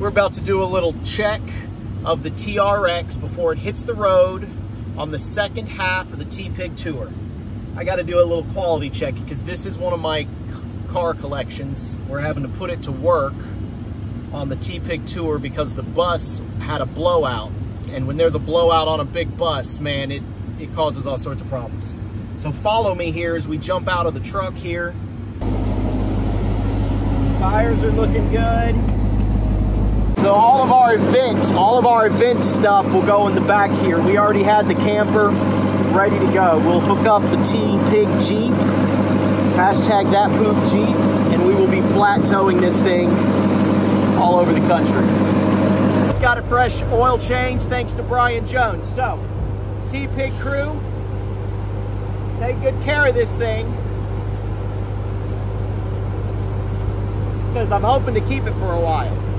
We're about to do a little check of the TRX before it hits the road on the second half of the T-Pig Tour. I got to do a little quality check because this is one of my car collections. We're having to put it to work on the T-Pig Tour because the bus had a blowout. And when there's a blowout on a big bus, man, it, it causes all sorts of problems. So follow me here as we jump out of the truck here. Tires are looking good. So all of our event, all of our event stuff will go in the back here. We already had the camper ready to go. We'll hook up the T-Pig Jeep, hashtag that poop Jeep, and we will be flat towing this thing all over the country. It's got a fresh oil change thanks to Brian Jones. So, T-Pig crew, take good care of this thing. Because I'm hoping to keep it for a while.